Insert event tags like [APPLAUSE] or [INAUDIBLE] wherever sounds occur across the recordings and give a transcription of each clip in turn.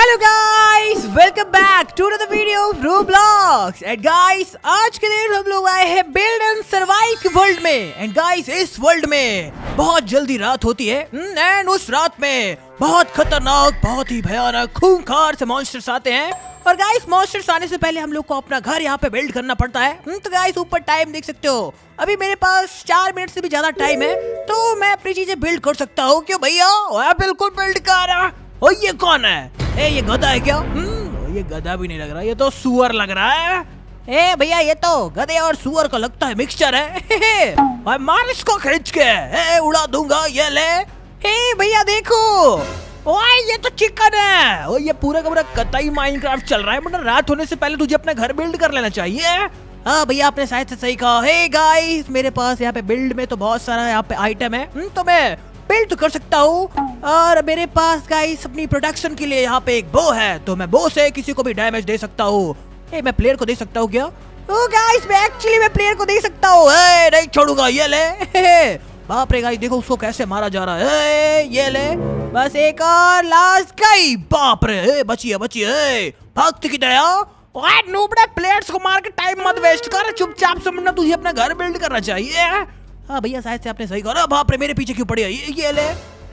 Hello guys welcome back to the video Roblox and guys आज के दिन हम लोग आए हैं बिल्ड एंड सर्वाइव वर्ल्ड में. एंड गाइस इस वर्ल्ड में बहुत जल्दी रात होती है। एंड उस रात में बहुत खतरनाक बहुत ही भयानक खूंखार से मॉन्स्टर्स आते हैं। और गाइस मॉन्स्टर्स आने से पहले हम लोग को अपना घर यहाँ पे बिल्ड करना पड़ता है। हम्म, तो गाइस ऊपर टाइम देख सकते हो। अभी मेरे पास चार मिनट से भी ज़्यादा टाइम है। तो मैं अपनी चीज़ें बिल्ड कर सकता हूँ। क्यों भैया? बिल्कुल बिल्ड कर। रहा ओ ये कौन है? ए ये गधा है क्या? हम्म ये गधा भी नहीं लग रहा ये तो सुअर लग रहा है। ए भैया ये तो गधे और सुअर का लगता है मिक्सचर है। [LAUGHS] और मार इसको खींच के। ए, उड़ा दूँगा ये ले। हे भैया देखो। ओए ये तो चिकन है। ओ ये पूरा का पूरा कतई माइनक्राफ्ट चल रहा है। मतलब रात होने से पहले तुझे अपना घर बिल्ड कर लेना चाहिए। हाँ भैया आपने शायद से सही कहा। हे गाइस मेरे पास यहाँ पे बिल्ड में तो बहुत सारा यहाँ पे आइटम है। हम्म, तो मैं बिल्ड तो कर सकता हूँ। और मेरे पास गाइस अपनी प्रोडक्शन के लिए यहाँ पे एक बो है। तो मैं बो से किसी को भी डैमेज दे सकता हूँ। मैं प्लेयर को दे सकता हूँ क्या? ओ गाइस मैं एक्चुअली मैं प्लेयर को दे सकता हूँ। नहीं छोड़ूँगा, ये ले। [LAUGHS] बाप रे गाइस देखो उसको कैसे मारा जा रहा है। ये ले। बस एक और लास्ट गई बाप रे बचिए बचिए भक्त की नूबड़े प्लेयर्स को मार के टाइम मत वेस्ट कर। चुपचाप से मुन्ना तुझे अपना घर बिल्ड करना चाहिए। हाँ भैया शायद से आपने सही कहा। बाप रे मेरे पीछे क्यों पड़ी ये, ये ले।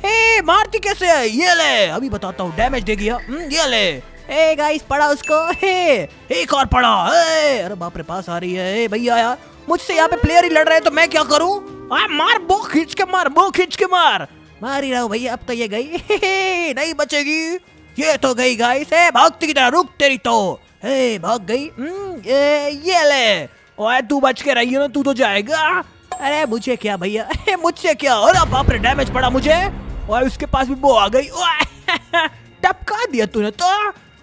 हे मारती कैसे है? ये ले। अभी बताता हूँ डैमेज दे गया। हम्म, ये ले। ए गाइस पड़ा उसको। हे एक और पड़ा ए अरे बाप रे पास आ रही है। भैया यार मुझसे यहाँ पे प्लेयर ही लड़ रहे हैं तो मैं क्या करूँ? मार बो खींच के मार बो खींच के मार। मार ही रहा हूँ भैया अब तो ये गई। नहीं बचेगी। ये तो गई गाइस है भागती की तरह रुक तेरी तो। हे भाग गई। हम्म, ये ले। ओए तू बच के रही हो ना तू तो जाएगा। अरे मुझे क्या भैया? अरे मुझसे क्या? अरे बाप रे डैमेज पड़ा मुझे। और उसके पास भी वो आ गई। टपका दिया तूने तो।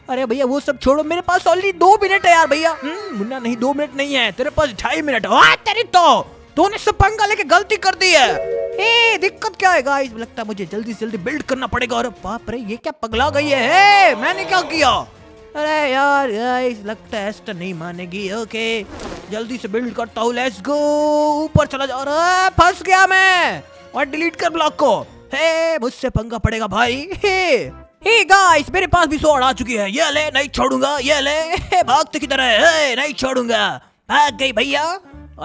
अरे भैया वो सब छोड़ो। मेरे पास ऑलरेडी दो मिनट है यार भैया। हम्म, मुन्ना नहीं दो मिनट नहीं है। तेरे पास ढाई मिनट तेरी तो! तूने सब पंगा लेके गलती कर दी है। ए दिक्कत क्या है गाइस लगता है मुझे जल्दी से जल्दी बिल्ड करना पड़ेगा। और बाप रे ये क्या पगला गई है? ए, मैंने क्या किया? अरे यार गाइस लगता है एस्टर नहीं मानेगी। ओके जल्दी से बिल्ड करता हूँ लेट्स गो ऊपर चला जा रहा फंस गया मैं। और डिलीट कर ब्लॉक को। हे मुझसे पंगा पड़ेगा भाई। हे हे गाइस मेरे पास भी सोड आ चुकी है। ये ले नहीं छोड़ूँगा ये ले। भागते की तरह है। नहीं छोड़ूँगा। भाग गई भैया।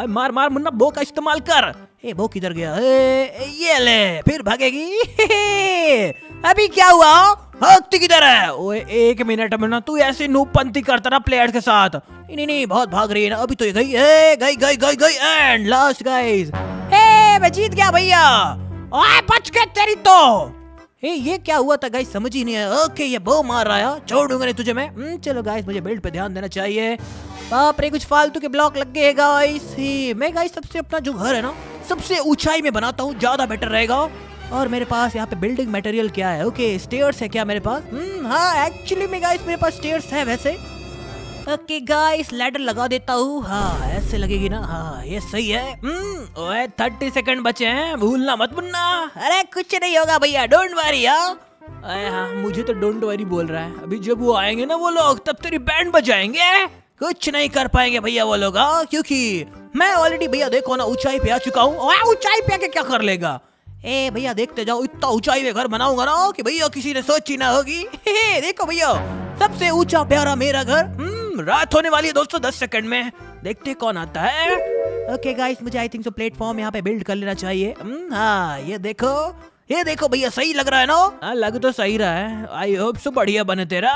मार मार मुन्ना बो का इस्तेमाल कर। ए वो किधर गया? ए, ये ले फिर भागेगी। [LAUGHS] अभी क्या हुआ? भक्ति किधर है? ओए एक मिनट में ना तू ऐसे नूपंती करता ना प्लेयर के साथ। नहीं नहीं बहुत भाग रही है ना अभी तो ये गई ए, गई गई गई गई एंड लास्ट गाइस ए मैं जीत गया भैया। ओए बच के तेरी तो। ए ये क्या हुआ था गाइस समझ ही नहीं आया। ओके ये बो मार रहा है छोड़ दूँगा नहीं तुझे मैं। हम्म, चलो गाइस मुझे बिल्ड पे ध्यान देना चाहिए। बाप रे कुछ फालतू के ब्लॉक लग गए गाइस मैं गाइस सबसे अपना जो घर है ना सबसे ऊंचाई में बनाता हूँ ज़्यादा बेटर रहेगा। और मेरे पास यहाँ पे बिल्डिंग मटेरियल क्या है? ओके स्टेयर्स है क्या मेरे पास? हम्म हाँ एक्चुअली में गाइस मेरे पास स्टेयर्स है वैसे। ओके गाइस लैडर लगा देता हूँ। हाँ ऐसे लगेगी ना? हाँ ये सही है। हम्म ओए थर्टी सेकंड बचे हैं भूलना मत बुनना अरे कुछ नहीं होगा भैया डोंट वरी हाँ। मुझे तो डोंट वरी बोल रहा है। अभी जब वो आएँगे ना वो लोग तब तेरी बैंड बजाएँगे। कुछ नहीं कर पाएँगे भैया वो लोग हाँ, क्योंकि मैं ऑलरेडी भैया देखो ना ऊंचाई पे आ चुका हूँ। ऊंचाई पे आके क्या कर लेगा? ए भैया देखते जाओ इतना ऊंचाई में घर बनाऊँगा ना कि भैया किसी ने सोची ना होगी। देखो भैया सबसे ऊँचा प्यारा मेरा घर हम्म, रात होने वाली है दोस्तों दस सेकंड में। देखते कौन आता है। ओके गाइस मुझे आई थिंक सो प्लेटफॉर्म यहाँ पे बिल्ड कर लेना चाहिए। हम्म, हाँ ये देखो ये देखो भैया सही लग रहा है ना? हाँ लग तो सही रहा है। आई होप सो बढ़िया बने तेरा।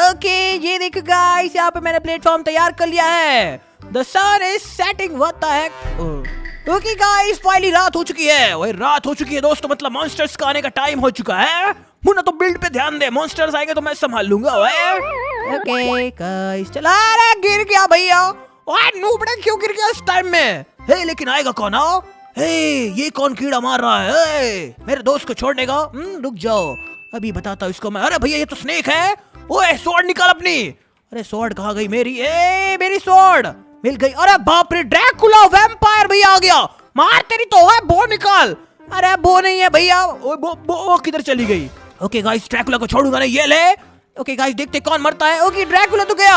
ओके ये देखो गाइस यहाँ पे मैंने प्लेटफॉर्म तैयार कर लिया है। The sun is setting what the heck okay guys finally रात हो चुकी है। वही रात हो चुकी है दोस्तों मतलब मॉन्स्टर्स का आने का टाइम हो चुका है। मुन्ना तो बिल्ड पे ध्यान दे। मॉन्स्टर्स आएँगे तो मैं संभाल लूँगा ओके गाइस चला। अरे गिर गया भैया। ओए नूबड़े क्यों गिर गया इस टाइम में? हे लेकिन आएगा कौन आओ। हे ये कौन कीड़ा मार रहा है मेरे दोस्त को छोड़ने का। हम्म, रुक जाओ। अभी बताता हूँ इसको मैं। अरे भैया ये तो स्नेक है। ओए स्वॉर्ड निकाल अपनी। अरे स्वॉर्ड कहाँ गई मेरी? ए मेरी स्वॉर्ड मिल गई। अरे बाप रे ड्रैकुला वैम्पायर भैया आ गया। मार तेरी तो है बो निकाल। अरे बो नहीं है भैया वो बो, बो किधर चली गई? ओके गाइस ड्रैकुला को छोड़ूँगा नहीं ये ले। ओके गाइस देखते कौन मरता है। ओके ड्रैकुला तो गया।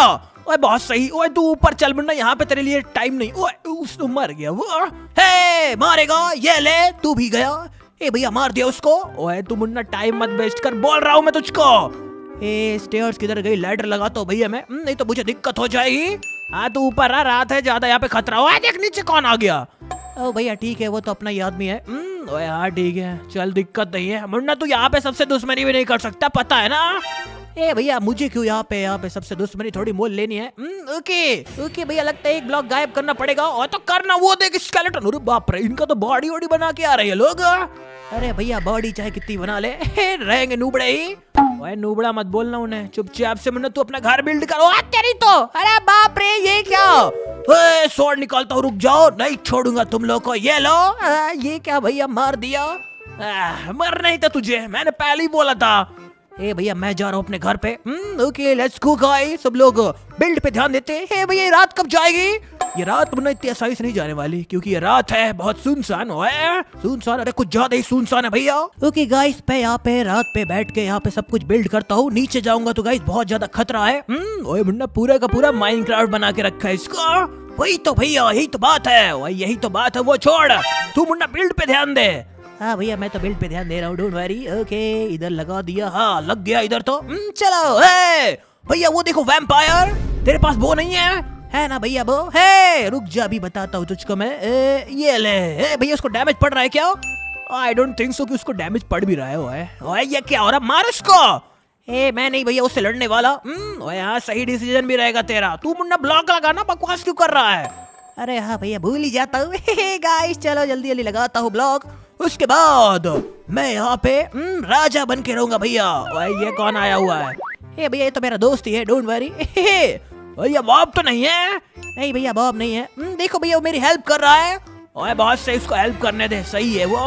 ओए बहुत सही ओए तू ऊपर चल मुन्ना यहाँ पे तेरे लिए टाइम नहीं। ओए उस तो मर गया वो। हे मारेगा ये ले तू भी गया। ए भैया मार दिया उसको। ओए तू मुन्ना टाइम मत वेस्ट कर बोल रहा हूँ मैं तुझको। ए स्टेयर्स किधर गई? लाइटर लगा तो भैया मैं। हम्म, नहीं तो मुझे दिक्कत हो जाएगी। हाँ तो ऊपर आ रात है ज़्यादा यहाँ पे खतरा हो। देख नीचे कौन आ गया? ओ भैया ठीक है वो तो अपना ही आदमी है। हम्म, ओए हाँ ठीक है। चल दिक्कत नहीं है। मुन्ना तू यहाँ पे सबसे दुश्मनी भी नहीं कर सकता पता है ना? ए भैया मुझे क्यों यहाँ पे यहाँ पे सबसे दुश्मनी थोड़ी मोल लेनी है? हम्म, ओके। ओके भैया लगता है एक ब्लॉक गायब करना पड़ेगा। और तो करना वो देख स्केलेटन अरे बाप रे इनका तो बॉडी वॉडी बना के आ रहे हैं लोग। अरे भैया बॉडी चाहे कितनी बना ले। [LAUGHS] रहेंगे नूबड़े ही। ओए नूबड़ा मत बोलना उन्हें। चुपचाप से मुन्ना तू अपना घर बिल्ड करो। आ तेरी तो। अरे बाप रे ये क्या? स्वord निकालता हूँ रुक जाओ। नहीं छोड़ूँगा तुम लोग को। ये लो। आ, ये क्या भैया मार दिया? आ, मर नहीं था तुझे। मैंने पहले ही बोला था। ए भैया मैं जा रहा हूँ अपने घर पे। ओके लेट्स गो गाइस सब लोग बिल्ड पे ध्यान देते हैं। भैया रात कब जाएगी? ये रात मुन्ना इतनी आसानी से नहीं जाने वाली क्योंकि ये रात है बहुत सुनसान है। सुनसान अरे कुछ ज़्यादा ही सुनसान है भैया। ओके गाइस मैं यहाँ पे रात पे बैठ के यहाँ पे सब कुछ बिल्ड करता हूँ नीचे जाऊँगा तो गाइस बहुत ज़्यादा खतरा है। हम्म, ओए मुन्ना पूरा का पूरा माइनक्राफ्ट बना के रखा है इसका। वही तो भैया यही तो बात है वही यही तो बात है वो छोड़। तू मुन्ना बिल्ड पे ध्यान दे। हाँ भैया मैं तो बिल्ड पे ध्यान दे रहा हूँ डोंट वरी ओके इधर लगा दिया हाँ लग गया इधर तो। हम्म, चलो भैया वो देखो वैम्पायर तेरे पास वो नहीं है। है ना भैया वो है रुक जा अभी बताता हूँ तुझको मैं। ए, ये ले। भैया उसको डैमेज पड़ रहा है क्या? आई डोंट थिंक सो कि उसको डैमेज पड़ भी रहा है ओए ओए ये क्या हो रहा मार उसको! ए मैं नहीं भैया उससे लड़ने वाला। हम्म, ओए हाँ सही डिसीज़न भी रहेगा तेरा। तू मुन्ना ब्लॉक लगाना बकवास क्यों कर रहा है? अरे हाँ भैया भूल ही जाता हूँ। [LAUGHS] गाइस चलो जल्दी जल्दी लगाता हूँ ब्लॉक उसके बाद मैं यहाँ पे हम्म, राजा बन के रहूँगा भैया। ये कौन आया हुआ है? ए भैया ये तो मेरा दोस्त ही है डोंट वरी [LAUGHS] भैया बॉब तो नहीं है? नहीं भैया बॉब नहीं है। हम्म, देखो भैया वो मेरी हेल्प कर रहा है। ओए बहुत सही उसको हेल्प करने दे। सही है वो।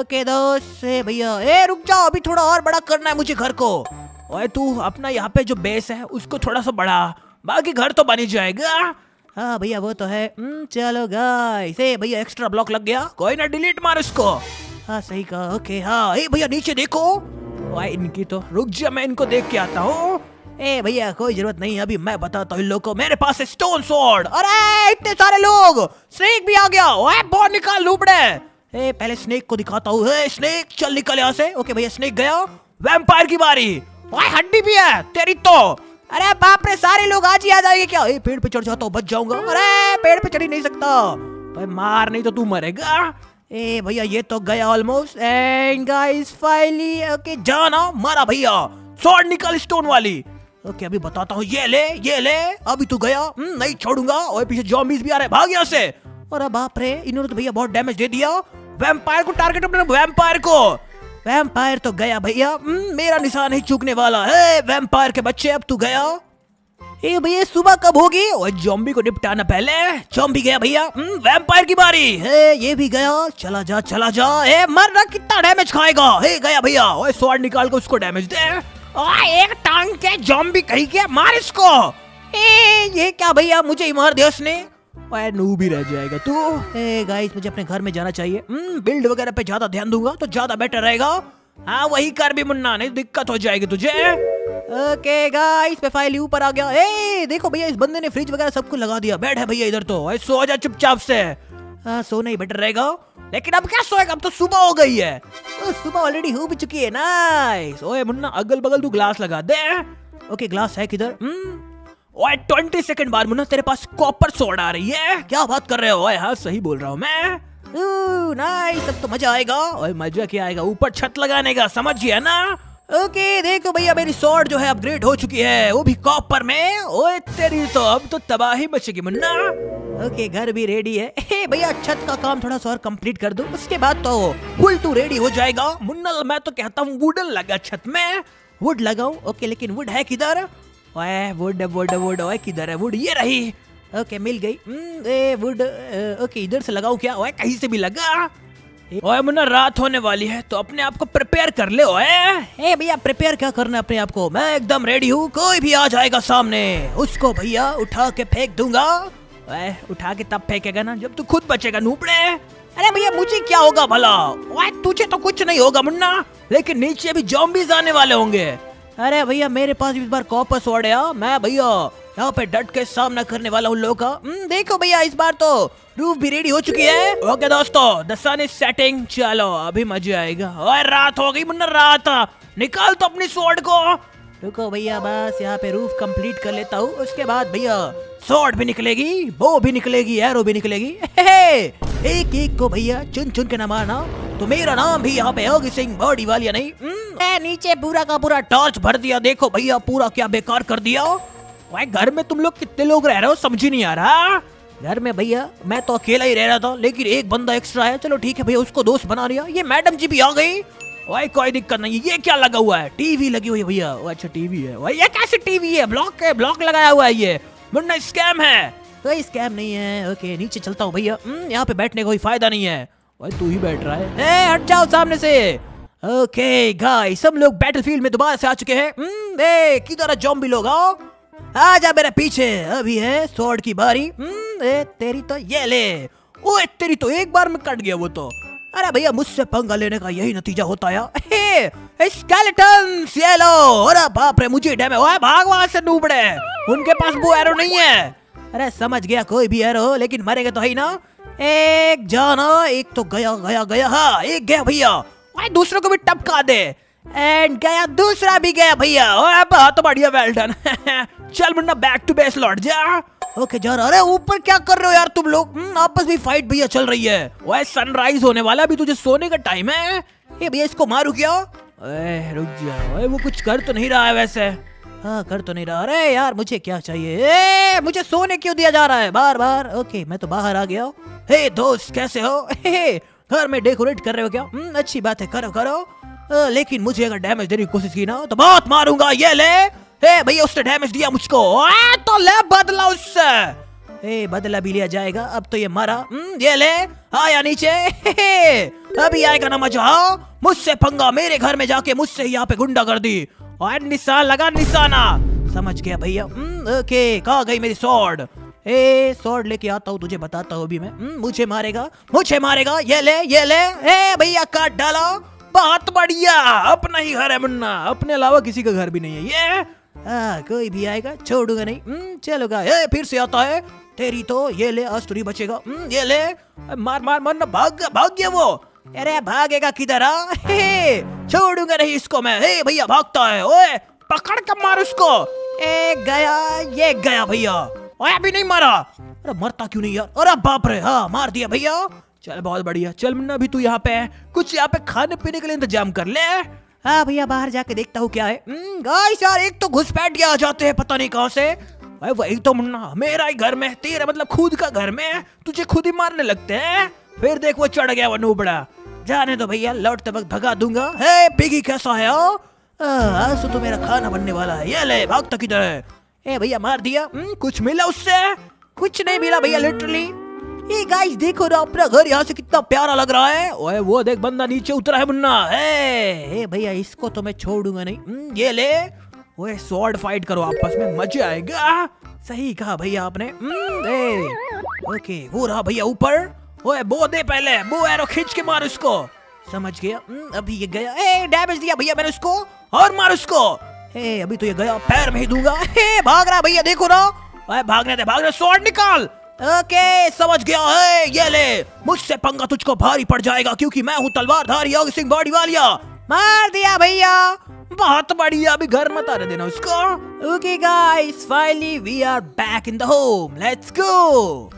ओके दोस्त भैया। ए रुक जाओ अभी थोड़ा और बड़ा करना है मुझे घर को। ओए तू अपना यहाँ पे जो बेस है उसको थोड़ा सा बढ़ा। बाकी घर तो बन ही जाएगा। हाँ भैया वो तो है। हम्म, चलो गाइस ए भैया एक्स्ट्रा ब्लॉक लग गया। कोई ना डिलीट मार इसको। हाँ सही कहा ओके हाँ। ए भैया नीचे देखो। ओए इनकी तो रुक जा मैं इनको देख के आता हूँ। ए भैया, कोई ज़रूरत नहीं, अभी मैं बताता हूँ इन लोग को। मेरे पास है स्टोन स्वॉर्ड अरे, इतने सारे लोग! स्नेक भी आ गया। ओए बहुत निकाल लूपड़े ए, पहले स्नेक को दिखाता हूँ। स्नेक चल निकल यहाँ से। ओके भैया स्नेक गया। वैम्पायर की बारी। ओए, हड्डी भी है, तेरी तो। अरे, बाप रे, सारे लोग आज ही आ जाएँगे क्या? ए, पेड़ पे चढ़ जाता हूँ, बच जाऊँगा। अरे, पेड़ पे चढ़ ही नहीं सकता। भाई मार, नहीं तो तू मरेगा। ए, भैया, ये तो गया almost end guys finally okay जाना, मारा भैया। स्वॉर्ड निकल स्टोन वाली। ओके अभी बताता हूँ। ये ले ये ले। अभी तू गया। हम्म, नहीं छोड़ूँगा। और पीछे जॉम्बीज भी आ रहे भाग यहाँ से। अरे बाप रे इन्होंने तो भैया बहुत डैमेज दे दिया। वैम्पायर को टारगेट अपने वैम्पायर को। वैम्पायर तो गया भैया। हम्म, मेरा निशान नहीं चूकने वाला है। वैम्पायर के बच्चे अब तू गया। ए भैया सुबह कब होगी? और जॉम्बी को निपटाना पहले। जॉम्बी गया भैया। हम्म, वैम्पायर की बारी। है ये भी गया। चला जा चला जा। ए मरना कितना डैमेज खाएगा। हे गया भैया। ओए स्वॉर्ड निकाल के उसको डैमेज दे। आ, एक टांग के जॉम्बी कहीं के मार इसको। ए ये क्या भैया? मुझे मार दिया उसने। भी रह जाएगा तू। गाइस मुझे अपने घर में जाना चाहिए। हम्म, बिल्ड वगैरह पे ज़्यादा ध्यान दूँगा तो ज़्यादा बेटर रहेगा। हाँ वही कर भी मुन्ना नहीं दिक्कत हो जाएगी तुझे। ओके गाइस पे फ़ाइल ऊपर आ गया। ए देखो भैया इस बंदे ने फ्रिज वगैरह सब कुछ लगा दिया। बैठ है भैया इधर तो। सो जा चुपचाप से। हाँ सोना ही बेटर रहेगा लेकिन अब क्या सोएगा? अब तो सुबह हो गई है। ओ, सुबह ऑलरेडी हो भी चुकी है। नाइस ओए मुन्ना अगल बगल तू ग्लास लगा दे। ओके ग्लास है किधर? हम्म। ओए ट्वेंटी सेकंड बाद मुन्ना तेरे पास कॉपर सोड आ रही है। क्या बात कर रहे हो? ओए हाँ सही बोल रहा हूँ मैं। नाइस तब तो मज़ा आएगा। ओए मज़ा क्या आएगा? ऊपर छत लगाने का समझिए ना? ओके देखो भैया मेरी स्वॉर्ड जो है अपग्रेड हो चुकी है। वो भी कॉपर में। ओए तेरी तो अब तो तबाही मचेगी मुन्ना। ओके घर भी रेडी है। ए भैया छत का काम थोड़ा सा और कंप्लीट कर दो। उसके बाद तो फुल टू रेडी हो जाएगा। मुन्ना मैं तो कहता हूँ वुडन लगा छत में। वुड लगाओ ओके लेकिन वुड है किधर? ओए वुड वुड वुड ओए किधर है वुड ये रही। ओके मिल गई। हम्म, ए वुड ओके इधर से लगाओ क्या? ओए कहीं से भी लगा। ओए मुन्ना रात होने वाली है तो अपने आप को प्रिपेयर कर ले ओए। ए भैया प्रिपेयर क्या करना अपने आप को? मैं एकदम रेडी हूँ। कोई भी आ जाएगा सामने। उसको भैया उठा के फेंक दूँगा। उठा के तब फेंकेगा ना जब तू खुद बचेगा नूपड़े अरे भैया मुझे क्या होगा भला? ओए तुझे तो कुछ नहीं होगा मुन्ना। लेकिन नीचे भी जॉम्बीज आने वाले होंगे। अरे भैया मेरे पास इस बार कॉपर स्वॉर्ड है मैं भैया यहाँ पे डट के सामना करने वाला हूँ लोगों का। हम्म, देखो भैया इस बार तो रूफ भी रेडी हो चुकी है। ओके दोस्तों द सन इज़ सेटिंग चलो अभी मज़ा आएगा। और रात हो गई मुन्ना रात। निकाल तो अपनी स्वॉर्ड को। रुको भैया बस यहाँ पे रूफ कंप्लीट कर लेता हूँ। उसके बाद भैया शॉर्ट भी निकलेगी बो भी निकलेगी एरो भी निकलेगी। [LAUGHS] एक एक को भैया चुन चुन के न मारना तो मेरा नाम भी यहाँ पे योगी सिंह बॉडी वाली नहीं? ए, नीचे पूरा का पूरा टॉर्च भर दिया देखो भैया पूरा क्या बेकार कर दिया। भाई घर में तुम लोग कितने लोग रह रहे हो समझ ही नहीं आ रहा। घर में भैया मैं तो अकेला ही रह रहा था लेकिन एक बंदा एक्स्ट्रा है। चलो ठीक है भैया उसको दोस्त बना लिया। ये मैडम जी भी आ गई। भाई कोई दिक्कत नहीं। ये क्या लगा हुआ है? टीवी लगी हुई है भैया। अच्छा टीवी है। भाई ये कैसे टीवी है? ब्लॉक है ब्लॉक लगाया हुआ है ये। मुन्ना स्कैम है। कोई स्कैम नहीं है। ओके नीचे चलता हूँ भैया। हम्म, यहाँ पे बैठने का कोई फ़ायदा नहीं है। भाई तू ही बैठ रहा है। ए, हट जाओ सामने से। ओके गाइस सब लोग बैटलफील्ड में दोबारा से आ चुके हैं। हम्म, ए किधर है जॉम्बी लोग? आओ। आ जा मेरे पीछे। अभी है स्वॉर्ड की बारी। हम्म, ए, तेरी तो ये ले। ओए तेरी तो एक बार में कट गया वो तो। अरे भैया, मुझसे पंगा लेने का यही नतीजा होता है। स्केलेटन ये लो। अरे बाप रे, मुझे डैमेज ओए भाग वहाँ से नूबड़े उनके पास वो एरो नहीं है। अरे, समझ गया, कोई भी एरो लेकिन मरेंगे तो है ना। एक जाना, एक तो गया गया गया। हाँ एक गया भैया। दूसरों को भी टपका दे। एंड गया, दूसरा भी गया भैया। ओए बहुत बढ़िया वेल डन [LAUGHS] चल मुन्ना बैक टू बेस लौट जा। ओके जा रहा अरे ऊपर क्या कर रहे हो यार तुम लोग? हम्म, आपस में फाइट भैया चल रही है। ओए सनराइज होने वाला अभी तुझे सोने का टाइम है। ये भैया इसको मारू क्या? रुक जा वो कुछ कर तो नहीं रहा है वैसे। हाँ कर तो नहीं रहा। अरे यार मुझे क्या चाहिए? ए, मुझे सोने क्यों दिया जा रहा है? बार बार। ओके मैं तो बाहर आ गया हे। दोस्त कैसे हो? [LAUGHS] हे घर में डेकोरेट कर रहे हो क्या? हम्म, अच्छी बात है। करो करो। लेकिन मुझे अगर डैमेज देने की कोशिश की ना तो बहुत मारूँगा। ये ले। ए भैया उसने डैमेज दिया मुझको। तो ले बदला उससे। ए बदला भी लिया जाएगा। अब तो ये मरा। हम्म, ये ले आया नीचे। [LAUGHS] अभी आएगा ना मज़ा? मुझसे पंगा मेरे घर में जाके मुझसे यहाँ पे गुंडा कर दी और निशान लगा निशाना। समझ गया भैया। हम्म, ओके कहा गई मेरी सॉर्ड ए सॉर्ड लेके आता हूँ तुझे बताता हूँ अभी मैं। हम्म, मुझे मारेगा मुझे मारेगा। ये ले ये ले। ए भैया काट डाला। बहुत बढ़िया। अपना ही घर है मुन्ना। अपने अलावा किसी का घर भी नहीं है। ये हाँ कोई भी आएगा छोड़ूँगा नहीं। हम्म, चलो ए फिर से आता है। तेरी तो ये ले आज तुरी बचेगा। हम्म, ये ले। मार मार मार ना भाग भाग गया वो। अरे भागेगा किधर आ? छोड़ूँगा नहीं इसको मैं। हे भैया भागता है। ओए पकड़ कर मार उसको ए गया ये गया भैया। ओए अभी नहीं मारा। अरे मरता क्यों नहीं यार? अरे बाप रे हाँ मार दिया भैया। चल बहुत बढ़िया। चल मुन्ना भी तू यहाँ पे है। कुछ यहाँ पे खाने पीने के लिए इंतज़ाम कर ले। हाँ भैया बाहर जाके देखता हूँ क्या है। गाइस यार एक तो घुसपैठ आ जाते हैं पता नहीं कहाँ से। भाई वही तो मुन्ना मेरा ही घर में है, तेरा मतलब खुद का घर में है, तुझे खुद ही मारने लगते हैं। फिर देख वो चढ़ गया वो नूबड़ा। जाने दो भैया लौटते वक्त भगा दूँगा। हे पिगी कैसा है आज तो, मेरा खाना बनने वाला है। ये ले भाग तक किधर है? ए भैया मार दिया। हम्म, कुछ मिला उससे? कुछ नहीं मिला भैया लिटरली ये गाइस देखो ना अपना घर यहाँ से कितना प्यारा लग रहा है। ओए वो देख बंदा नीचे उतरा है मुन्ना। हे भैया इसको तो मैं छोड़ूँगा नहीं। हम्म, ये ले। ओए स्वॉर्ड फाइट करो आपस में मज़े आएगा। सही कहा भैया आपने। हम्म, ओके वो रहा भैया ऊपर। ओए बो दे पहले बो एरो खींच के मार उसको। समझ गया। अभी ये गया। ए डैमेज दिया भैया मैंने उसको। और मार उसको। ए अभी तो ये गया। पैर में ही दूँगा। ए भाग रहा भैया देखो ना। भागने दे भागने स्वॉर्ड निकाल। ओके समझ गया है ये ले। मुझसे पंगा तुझको भारी पड़ जाएगा क्योंकि मैं हूँ तलवारधारी योग सिंह बॉडी वालिया। मार दिया भैया। बहुत बढ़िया अभी घर मत आने देना उसको। Okay guys finally we are back in the home let's go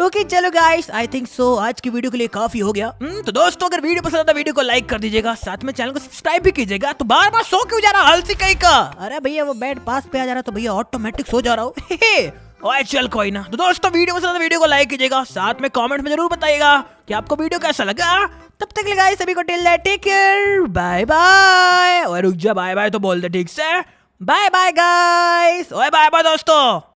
okay चलो गाइस आई थिंक सो आज की वीडियो के लिए काफ़ी हो गया। hmm, तो दोस्तों अगर वीडियो पसंद आता वीडियो को लाइक कर दीजिएगा। साथ में चैनल को सब्सक्राइब भी कीजिएगा। तो बार बार सो क्यों जा रहा हल्सी कहीं का? अरे भैया वो बेड पास पे आ जा रहा तो भैया ऑटोमेटिक सो जा रहा हूँ। [LAUGHS] ओए, चल कोई ना। तो दोस्तों, वीडियो पसंद है वीडियो को लाइक कीजिएगा, साथ में कमेंट में ज़रूर बताइएगा कि आपको वीडियो कैसा लगा। तब तक लगाए सभी को till take care bye bye और रुक जा बाय बाय तो बोल दे ठीक से। बाय बाय गाइस ओए बाय बाय दोस्तों।